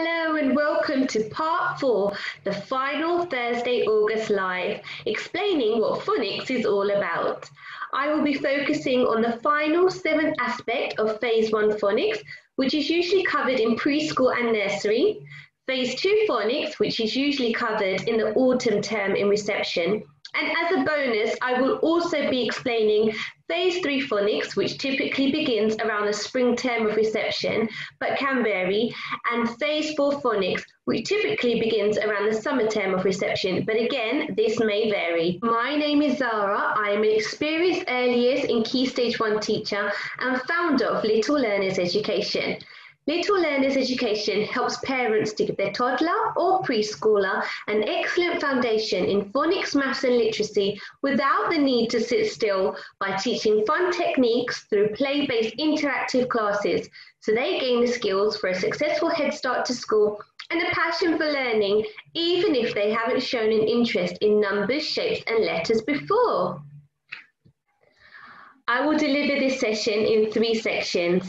Hello and welcome to part four, the final Thursday August Live, explaining what phonics is all about. I will be focusing on the final seventh aspect of phase one phonics, which is usually covered in preschool and nursery, phase two phonics, which is usually covered in the autumn term in reception, and as a bonus, I will also be explaining phase three phonics, which typically begins around the spring term of reception, but can vary, and phase four phonics, which typically begins around the summer term of reception, but again, this may vary. My name is Zara. I am an experienced early years in Key Stage 1 teacher and founder of Little Learners Education. Little Learners Education helps parents to give their toddler or preschooler an excellent foundation in phonics, maths and literacy without the need to sit still by teaching fun techniques through play-based interactive classes so they gain the skills for a successful head start to school and a passion for learning even if they haven't shown an interest in numbers, shapes and letters before. I will deliver this session in three sections.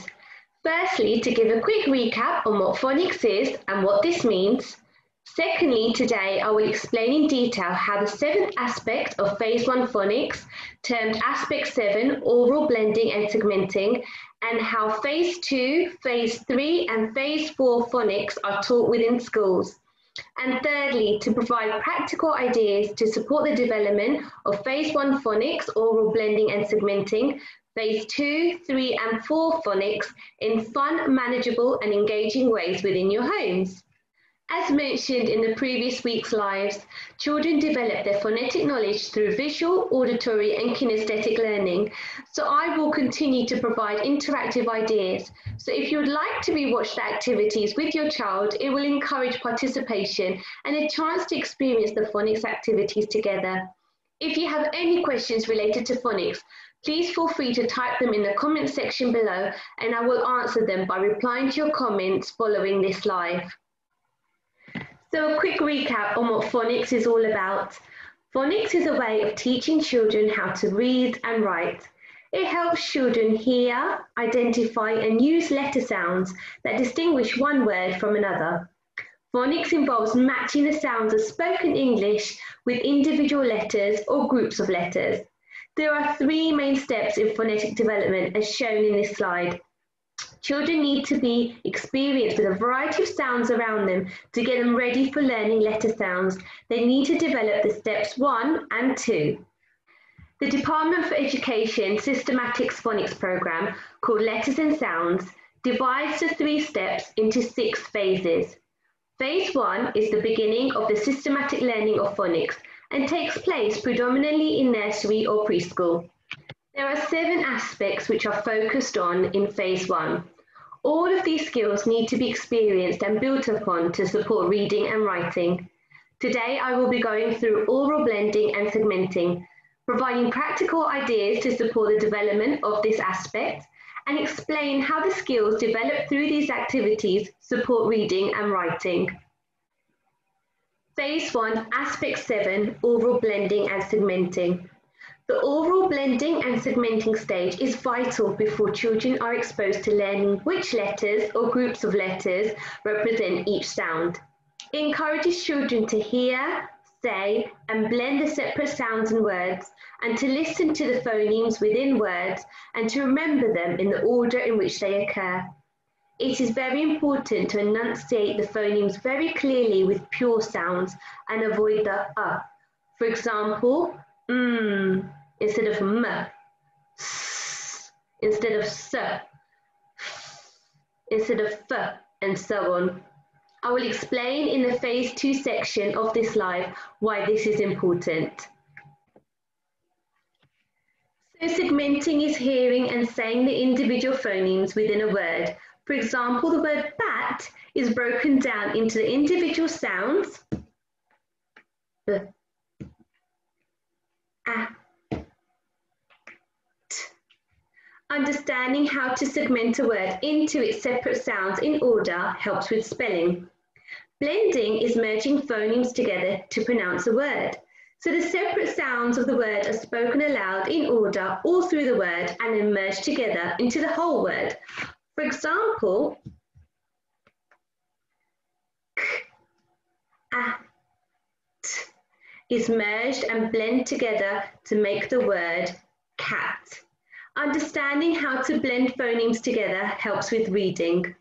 Firstly, to give a quick recap on what phonics is and what this means. Secondly, today I will explain in detail how the seventh aspect of Phase 1 phonics, termed Aspect 7, oral blending and segmenting, and how Phase 2, Phase 3 and Phase 4 phonics are taught within schools. And thirdly, to provide practical ideas to support the development of Phase 1 phonics, oral blending and segmenting, Phase 2, 3 and 4 phonics in fun, manageable and engaging ways within your homes. As mentioned in the previous week's lives, children develop their phonetic knowledge through visual, auditory and kinesthetic learning. So I will continue to provide interactive ideas. So if you would like to rewatch the activities with your child, it will encourage participation and a chance to experience the phonics activities together. If you have any questions related to phonics, Please feel free to type them in the comment section below and I will answer them by replying to your comments following this live. So a quick recap on what phonics is all about. Phonics is a way of teaching children how to read and write. It helps children hear, identify and use letter sounds that distinguish one word from another. Phonics involves matching the sounds of spoken English with individual letters or groups of letters. There are three main steps in phonetic development as shown in this slide. Children need to be experienced with a variety of sounds around them to get them ready for learning letter sounds. They need to develop the steps one and two. The Department for Education Systematic Phonics program called Letters and Sounds divides the three steps into six phases. Phase one is the beginning of the systematic learning of phonics and takes place predominantly in nursery or preschool. There are seven aspects which are focused on in phase one. All of these skills need to be experienced and built upon to support reading and writing. Today I will be going through oral blending and segmenting, providing practical ideas to support the development of this aspect and explain how the skills developed through these activities support reading and writing. Phase 1, Aspect 7, Oral Blending and Segmenting. The oral blending and segmenting stage is vital before children are exposed to learning which letters or groups of letters represent each sound. It encourages children to hear, say, and blend the separate sounds and words, and to listen to the phonemes within words and to remember them in the order in which they occur. It is very important to enunciate the phonemes very clearly with pure sounds and avoid the uh. For example, mm instead of m, s instead of s, instead of f, and so on. I will explain in the phase two section of this live why this is important. So segmenting is hearing and saying the individual phonemes within a word for example, the word bat is broken down into the individual sounds, the a, t. Understanding how to segment a word into its separate sounds in order helps with spelling. Blending is merging phonemes together to pronounce a word. So the separate sounds of the word are spoken aloud in order all through the word and then merged together into the whole word. For example, at is merged and blend together to make the word cat. Understanding how to blend phonemes together helps with reading.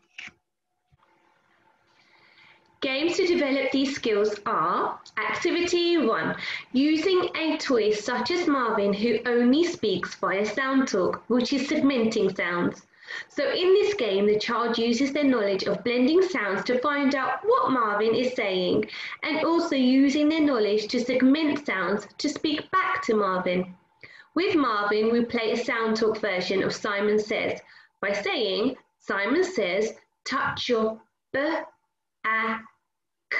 Games to develop these skills are Activity 1 Using a toy such as Marvin, who only speaks via sound talk, which is segmenting sounds. So in this game, the child uses their knowledge of blending sounds to find out what Marvin is saying and also using their knowledge to segment sounds to speak back to Marvin. With Marvin, we play a sound talk version of Simon Says by saying, Simon says, touch your b, a, k,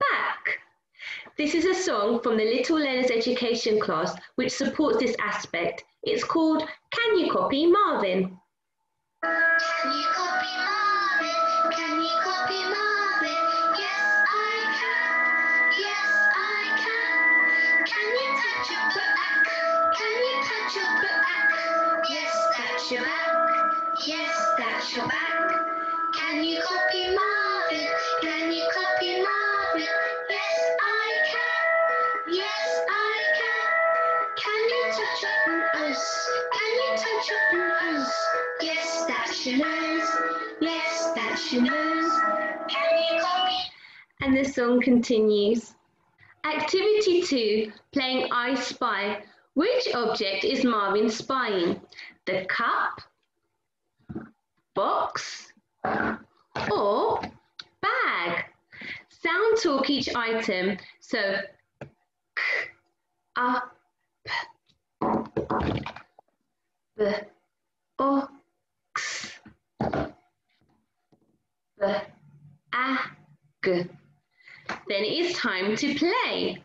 back. This is a song from the Little Learners Education class which supports this aspect it's called Can You Copy Marvin? Can you copy Marvin? Can you copy Marvin? Yes, I can. Yes, I can. Can you touch your back? Can you touch your back? Yes, that's your back. Yes, that's your back. Can you copy Marvin? Song continues. Activity 2 Playing I Spy. Which object is Marvin spying? The cup, box, or bag? Sound talk each item. So, k, a, p, b, o, x, b, a, g. Time to play.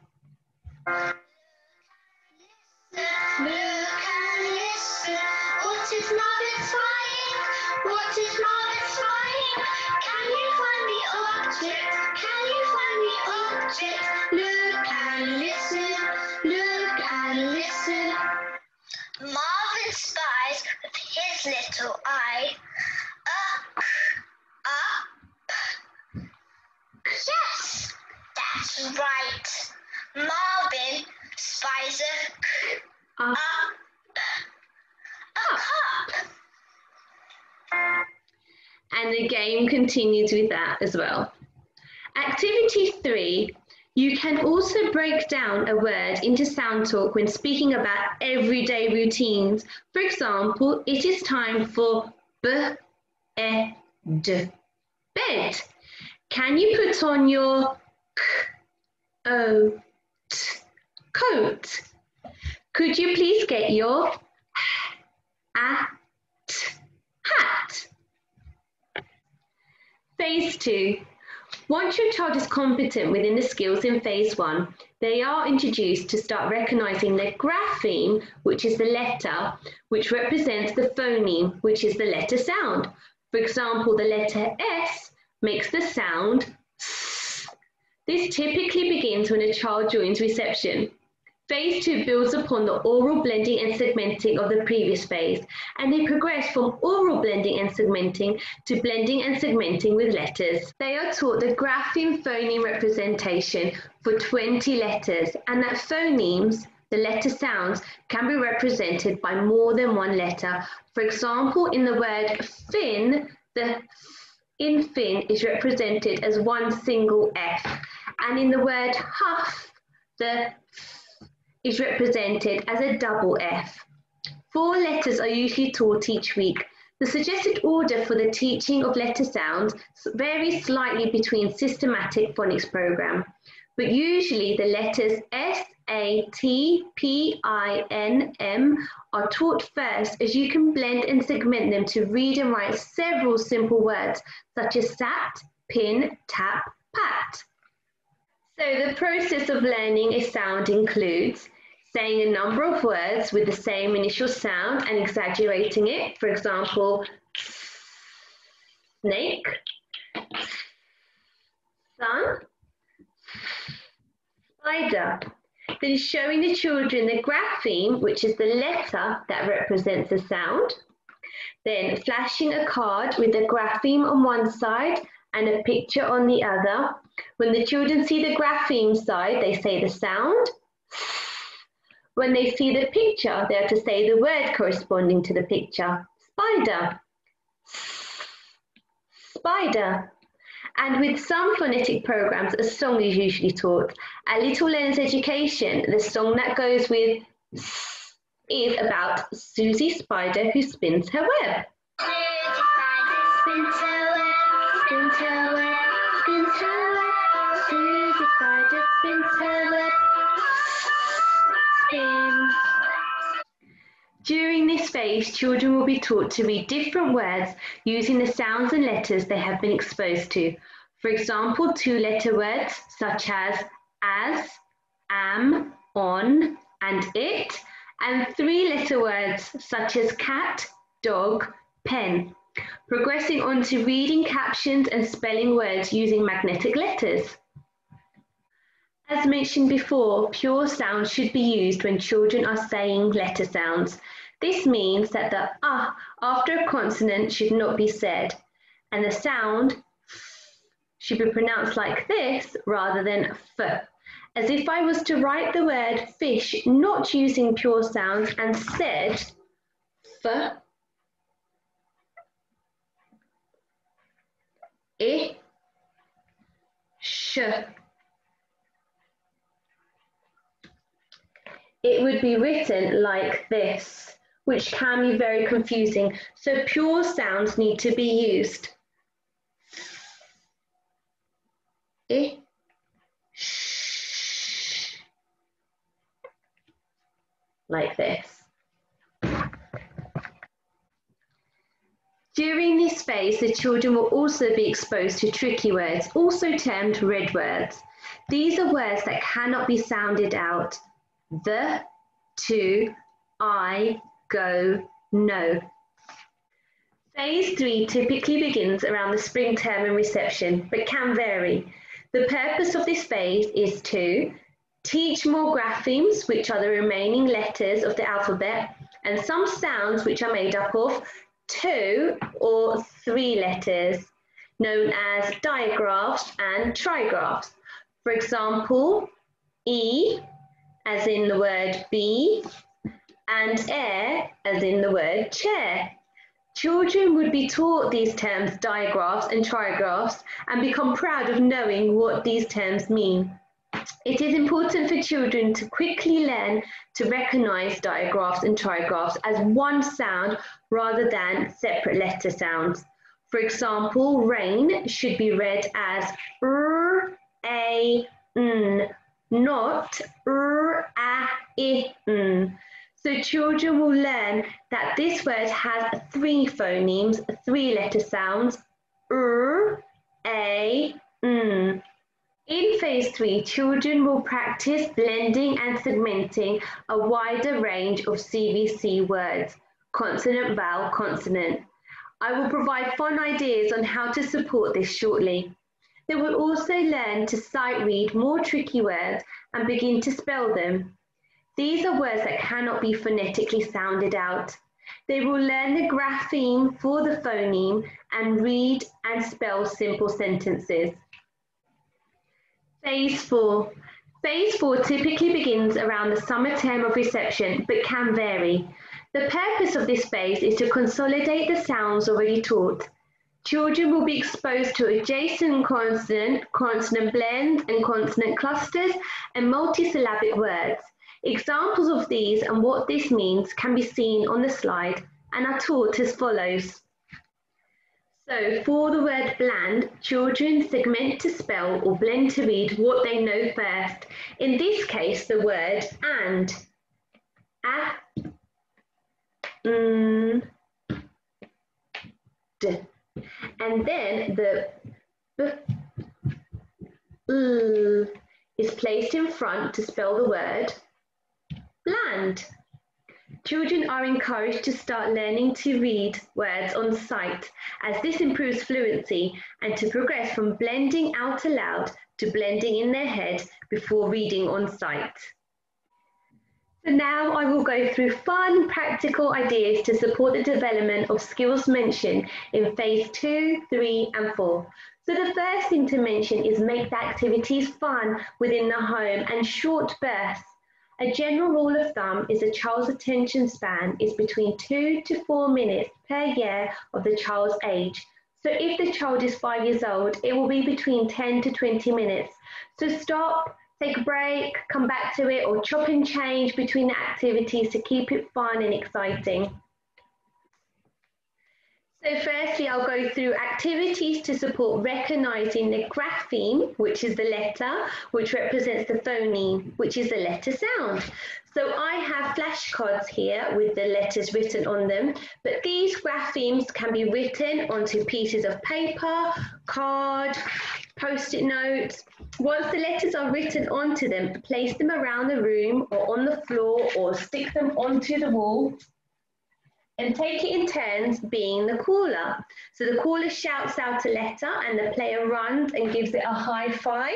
Can you find the object? And the game continues with that as well. Activity three, you can also break down a word into sound talk when speaking about everyday routines. For example, it is time for b, e, d, bed. Can you put on your k, o, t, coat? Could you please get your a, t, hat? Phase two. Once your child is competent within the skills in phase one, they are introduced to start recognizing the grapheme, which is the letter, which represents the phoneme, which is the letter sound. For example, the letter S makes the sound S. This typically begins when a child joins reception. Phase two builds upon the oral blending and segmenting of the previous phase, and they progress from oral blending and segmenting to blending and segmenting with letters. They are taught the grapheme phoneme representation for 20 letters, and that phonemes, the letter sounds, can be represented by more than one letter. For example, in the word fin, the f in fin is represented as one single F, and in the word huff, the is represented as a double F. Four letters are usually taught each week. The suggested order for the teaching of letter sounds varies slightly between systematic phonics program, but usually the letters S, A, T, P, I, N, M are taught first as you can blend and segment them to read and write several simple words such as sat, pin, tap, pat. So the process of learning a sound includes saying a number of words with the same initial sound and exaggerating it. For example, snake, sun, spider. Then showing the children the grapheme, which is the letter that represents the sound. Then flashing a card with the grapheme on one side and a picture on the other When the children see the grapheme side, they say the sound. When they see the picture, they are to say the word corresponding to the picture. Spider. Spider. And with some phonetic programs, a song is usually taught. At Little Learners Education, the song that goes with is about Susie Spider who spins her web. Susie Spider spins her Spin. During this phase, children will be taught to read different words using the sounds and letters they have been exposed to. For example, two-letter words such as as, am, on, and it, and three-letter words such as cat, dog, pen. Progressing on to reading captions and spelling words using magnetic letters. As mentioned before, pure sounds should be used when children are saying letter sounds. This means that the ah after a consonant should not be said, and the sound should be pronounced like this rather than f. As if I was to write the word fish not using pure sounds and said f, i, sh. It would be written like this, which can be very confusing. So pure sounds need to be used. I, sh, like this. During this phase, the children will also be exposed to tricky words, also termed red words. These are words that cannot be sounded out the, to, I, go, no. Phase three typically begins around the spring term and reception, but can vary. The purpose of this phase is to teach more graphemes, which are the remaining letters of the alphabet, and some sounds which are made up of two or three letters, known as digraphs and trigraphs. For example, E as in the word be, and air as in the word chair. Children would be taught these terms digraphs and trigraphs and become proud of knowing what these terms mean. It is important for children to quickly learn to recognize digraphs and trigraphs as one sound rather than separate letter sounds. For example, rain should be read as r, a, n, not r, a, i, n. So children will learn that this word has three phonemes, three letter sounds, r, a, n. In phase three, children will practice blending and segmenting a wider range of CVC words, consonant, vowel, consonant. I will provide fun ideas on how to support this shortly. They will also learn to sight read more tricky words and begin to spell them. These are words that cannot be phonetically sounded out. They will learn the grapheme for the phoneme and read and spell simple sentences. Phase 4. Phase 4 typically begins around the summer term of reception but can vary. The purpose of this phase is to consolidate the sounds already taught Children will be exposed to adjacent consonant, consonant blends, and consonant clusters and multisyllabic words. Examples of these and what this means can be seen on the slide and are taught as follows. So for the word bland, children segment to spell or blend to read what they know first. In this case, the word and. A, mm, d. And then the is placed in front to spell the word bland. Children are encouraged to start learning to read words on sight as this improves fluency and to progress from blending out aloud to blending in their head before reading on sight. So now I will go through fun practical ideas to support the development of skills mentioned in phase two, three and four. So the first thing to mention is make the activities fun within the home and short bursts. A general rule of thumb is a child's attention span is between two to four minutes per year of the child's age. So if the child is five years old, it will be between 10 to 20 minutes. So stop, take a break, come back to it, or chop and change between the activities to keep it fun and exciting. So firstly, I'll go through activities to support recognizing the grapheme, which is the letter, which represents the phoneme, which is the letter sound. So I have flashcards here with the letters written on them, but these graphemes can be written onto pieces of paper, card, post-it notes. Once the letters are written onto them, place them around the room or on the floor or stick them onto the wall and take it in turns being the caller. So the caller shouts out a letter and the player runs and gives it a high five.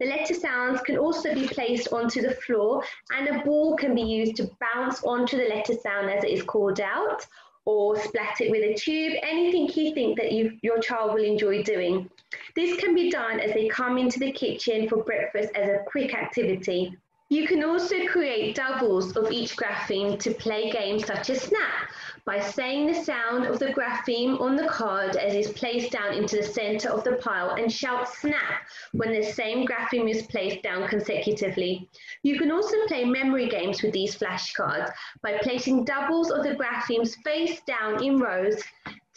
The letter sounds can also be placed onto the floor and a ball can be used to bounce onto the letter sound as it is called out or splat it with a tube, anything you think that you, your child will enjoy doing. This can be done as they come into the kitchen for breakfast as a quick activity. You can also create doubles of each grapheme to play games such as Snap by saying the sound of the grapheme on the card as it's placed down into the center of the pile and shout Snap when the same grapheme is placed down consecutively. You can also play memory games with these flashcards by placing doubles of the graphemes face down in rows,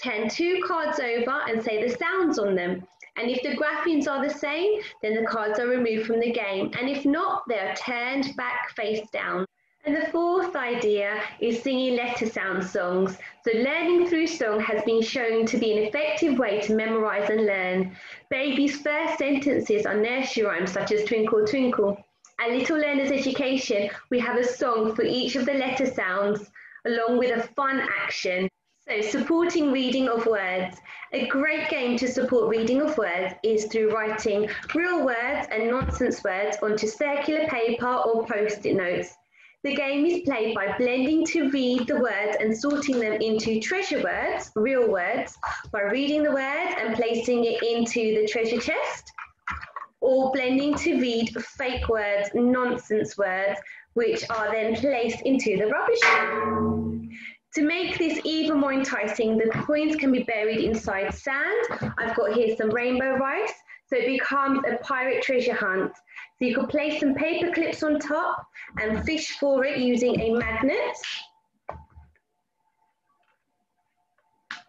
turn two cards over and say the sounds on them. And if the graphemes are the same, then the cards are removed from the game. And if not, they are turned back face down. And the fourth idea is singing letter sound songs. So learning through song has been shown to be an effective way to memorize and learn. Babies' first sentences are nursery rhymes such as Twinkle Twinkle. At Little Learners Education, we have a song for each of the letter sounds along with a fun action. So supporting reading of words. A great game to support reading of words is through writing real words and nonsense words onto circular paper or post-it notes. The game is played by blending to read the words and sorting them into treasure words, real words, by reading the word and placing it into the treasure chest, or blending to read fake words, nonsense words, which are then placed into the rubbish. To make this even more enticing, the coins can be buried inside sand. I've got here some rainbow rice, so it becomes a pirate treasure hunt. So you could place some paper clips on top and fish for it using a magnet.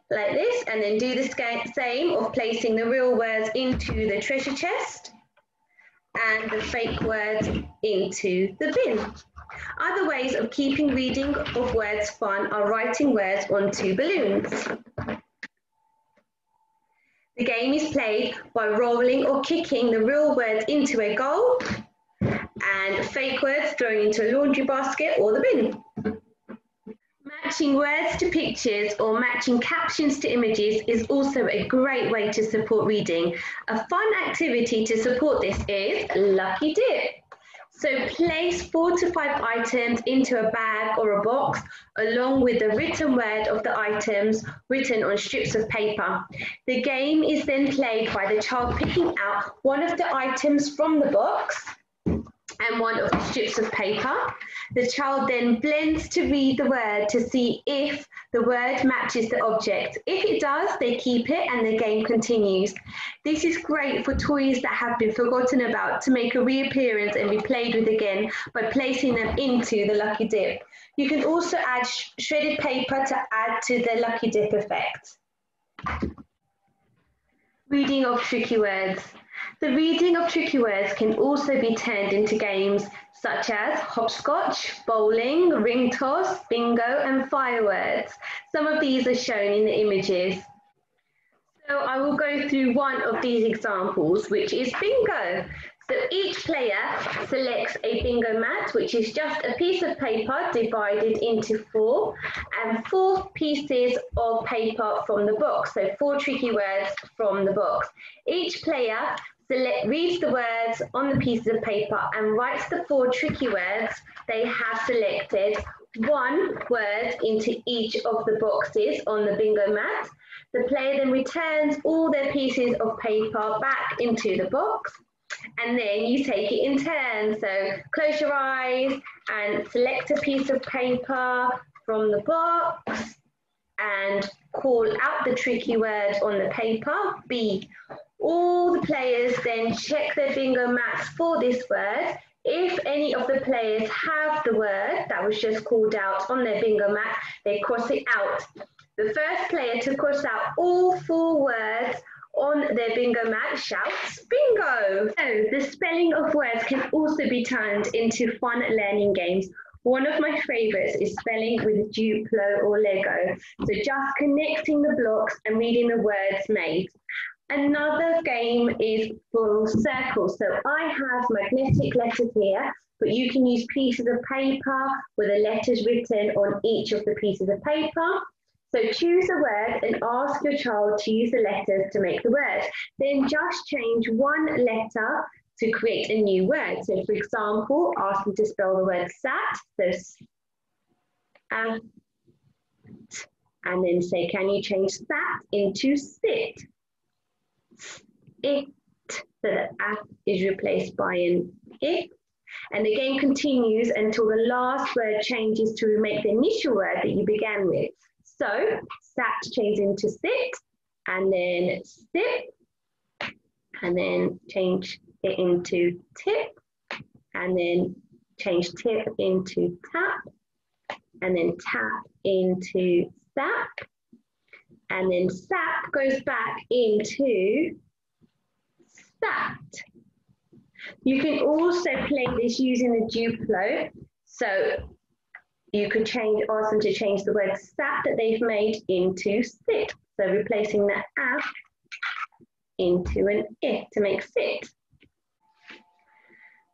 Like this, and then do the same of placing the real words into the treasure chest and the fake words into the bin. Other ways of keeping reading of words fun are writing words onto balloons. The game is played by rolling or kicking the real words into a goal and fake words thrown into a laundry basket or the bin. Matching words to pictures or matching captions to images is also a great way to support reading. A fun activity to support this is Lucky Dip. So place four to five items into a bag or a box along with the written word of the items written on strips of paper. The game is then played by the child picking out one of the items from the box and one of the strips of paper. The child then blends to read the word to see if the word matches the object. If it does, they keep it and the game continues. This is great for toys that have been forgotten about to make a reappearance and be played with again by placing them into the lucky dip. You can also add sh shredded paper to add to the lucky dip effect. Reading of tricky words. The reading of tricky words can also be turned into games such as hopscotch, bowling, ring toss, bingo, and fireworks. Some of these are shown in the images. So I will go through one of these examples, which is bingo. So each player selects a bingo mat, which is just a piece of paper divided into four, and four pieces of paper from the box, so four tricky words from the box. Each player select, reads the words on the pieces of paper and writes the four tricky words they have selected one word into each of the boxes on the bingo mat. The player then returns all their pieces of paper back into the box and then you take it in turn. So close your eyes and select a piece of paper from the box and call out the tricky word on the paper, B. All the players then check their bingo mats for this word. If any of the players have the word that was just called out on their bingo mat, they cross it out. The first player to cross out all four words on their bingo mat shouts bingo. So the spelling of words can also be turned into fun learning games. One of my favorites is spelling with Duplo or Lego. So just connecting the blocks and reading the words made. Another game is full circle. So I have magnetic letters here, but you can use pieces of paper with the letters written on each of the pieces of paper. So choose a word and ask your child to use the letters to make the word. Then just change one letter to create a new word. So for example, ask them to spell the word sat, so at, and then say, can you change sat into sit? It, that at is replaced by an it. And the game continues until the last word changes to make the initial word that you began with. So sat changes into sit, and then sit, and then change it into tip, and then change tip into tap, and then tap into and then sap goes back into sat. You can also play this using the Duplo. So you could change, ask them to change the word sat that they've made into sit. So replacing the a into an i to make sit.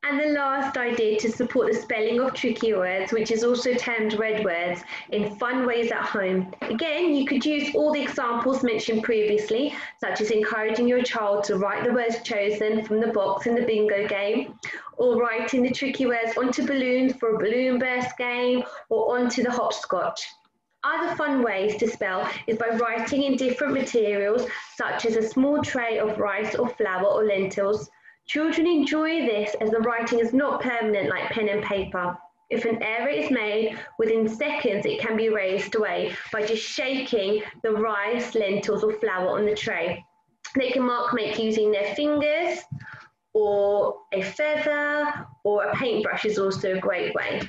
And the last I did to support the spelling of tricky words, which is also termed red words, in fun ways at home. Again, you could use all the examples mentioned previously, such as encouraging your child to write the words chosen from the box in the bingo game, or writing the tricky words onto balloons for a balloon burst game, or onto the hopscotch. Other fun ways to spell is by writing in different materials, such as a small tray of rice or flour or lentils, Children enjoy this as the writing is not permanent like pen and paper. If an error is made, within seconds it can be erased away by just shaking the rice, lentils or flour on the tray. They can mark make using their fingers or a feather or a paintbrush is also a great way.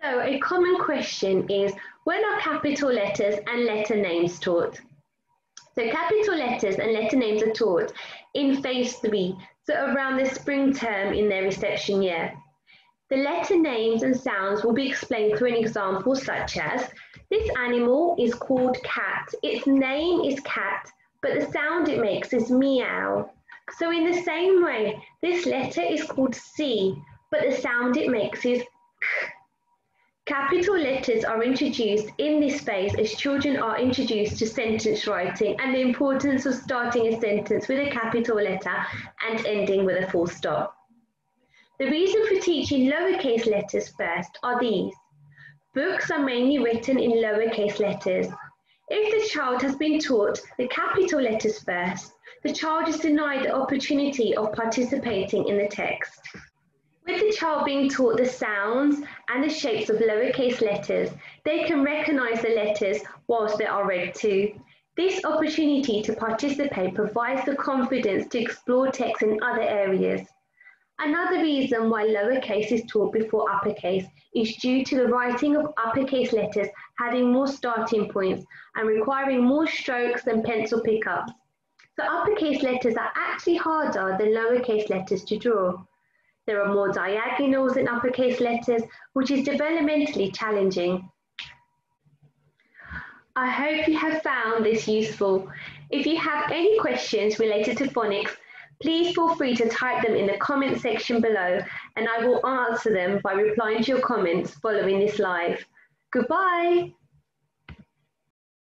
So a common question is, when are capital letters and letter names taught? So capital letters and letter names are taught in phase three, so around the spring term in their reception year. The letter names and sounds will be explained through an example such as, this animal is called cat. Its name is cat, but the sound it makes is meow. So in the same way, this letter is called C, but the sound it makes is. Capital letters are introduced in this phase as children are introduced to sentence writing and the importance of starting a sentence with a capital letter and ending with a full stop. The reason for teaching lowercase letters first are these. Books are mainly written in lowercase letters. If the child has been taught the capital letters first, the child is denied the opportunity of participating in the text. With the child being taught the sounds and the shapes of lowercase letters, they can recognize the letters whilst they are read too. This opportunity to participate provides the confidence to explore text in other areas. Another reason why lowercase is taught before uppercase is due to the writing of uppercase letters having more starting points and requiring more strokes than pencil pickups. So uppercase letters are actually harder than lowercase letters to draw. There are more diagonals in uppercase letters, which is developmentally challenging. I hope you have found this useful. If you have any questions related to phonics, please feel free to type them in the comment section below and I will answer them by replying to your comments following this live. Goodbye.